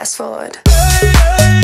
fast forward.